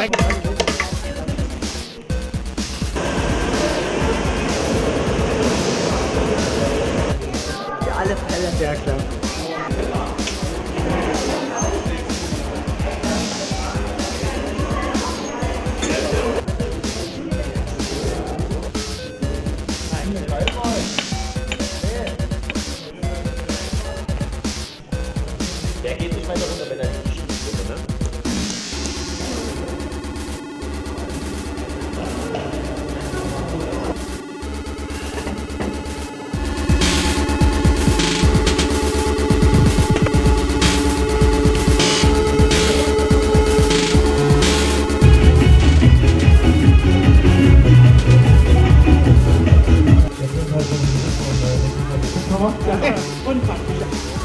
Zeig. Für alle Fälle. Ja, klar. Der geht nicht weiter runter, wenn er nicht schießt, ne? Und praktisch.